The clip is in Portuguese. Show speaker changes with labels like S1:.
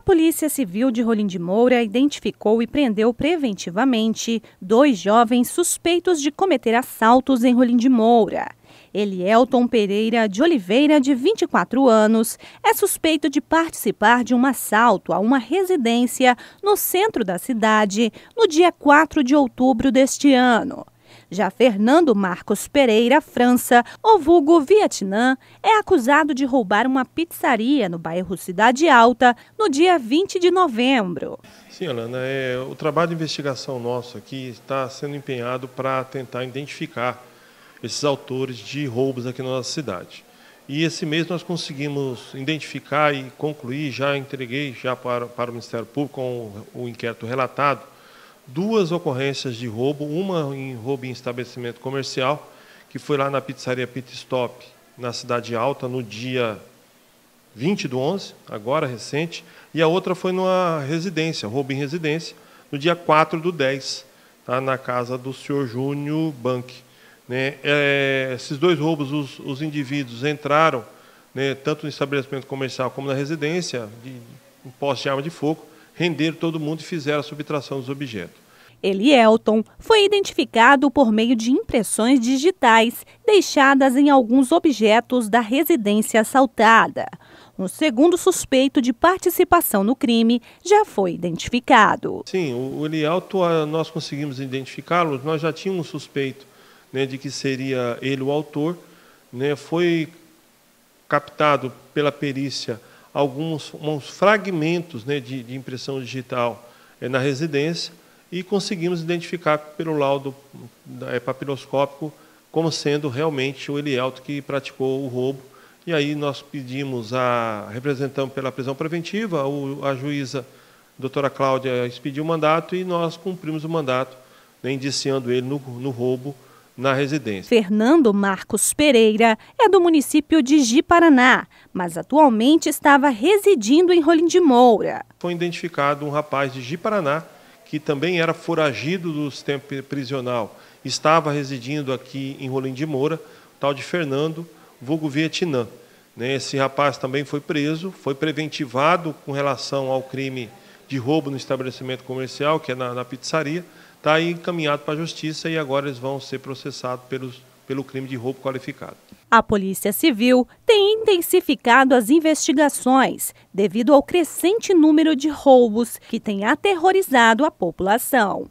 S1: A Polícia Civil de Rolim de Moura identificou e prendeu preventivamente dois jovens suspeitos de cometer assaltos em Rolim de Moura. Elielton Pereira de Oliveira, de 24 anos, é suspeito de participar de um assalto a uma residência no centro da cidade no dia 4 de outubro deste ano. Já Fernando Marcos Pereira França, o vulgo Vietnã, é acusado de roubar uma pizzaria no bairro Cidade Alta no dia 20 de novembro.
S2: Sim, Alana, é, o trabalho de investigação nosso aqui está sendo empenhado para tentar identificar esses autores de roubos aqui na nossa cidade. E esse mês nós conseguimos identificar e concluir, já entreguei já para, para o Ministério Público com o, o inquérito relatado, duas ocorrências de roubo, uma em roubo em estabelecimento comercial, que foi lá na pizzaria Pit Stop, na Cidade Alta, no dia 20 do 11, agora recente, e a outra foi numa residência, roubo em residência, no dia 4 do 10, tá, na casa do senhor Júnior Bank. Né? É, esses dois roubos, os, os indivíduos entraram, né, tanto no estabelecimento comercial como na residência, de, em posse de arma de fogo, renderam todo mundo e fizeram a subtração dos objetos.
S1: Elielton foi identificado por meio de impressões digitais deixadas em alguns objetos da residência assaltada. Um segundo suspeito de participação no crime já foi identificado.
S2: Sim, o Elielton, ah, nós conseguimos identificá-lo, nós já tínhamos suspeito né, de que seria ele o autor. Né, foi captado pela perícia alguns, fragmentos né, de, de, impressão digital é, na residência e conseguimos identificar pelo laudo é, papiloscópico como sendo realmente o Elielto que praticou o roubo. E aí nós pedimos a, representamos pela prisão preventiva, a juíza a doutora Cláudia expediu o mandato e nós cumprimos o mandato, né, indiciando ele no, no roubo na residência.
S1: Fernando Marcos Pereira é do município de Ji-Paraná, mas atualmente estava residindo em Rolim de Moura.
S2: Foi identificado um rapaz de Ji-Paraná, que também era foragido do sistema prisional, estava residindo aqui em Rolim de Moura, tal de Fernando, vulgo Vietnã. Né, esse rapaz também foi preso, foi preventivado com relação ao crime de roubo no estabelecimento comercial, que é na, na pizzaria, está aí encaminhado para a justiça e agora eles vão ser processados pelos, pelo crime de roubo qualificado.
S1: A Polícia Civil tem intensificado as investigações devido ao crescente número de roubos que tem aterrorizado a população.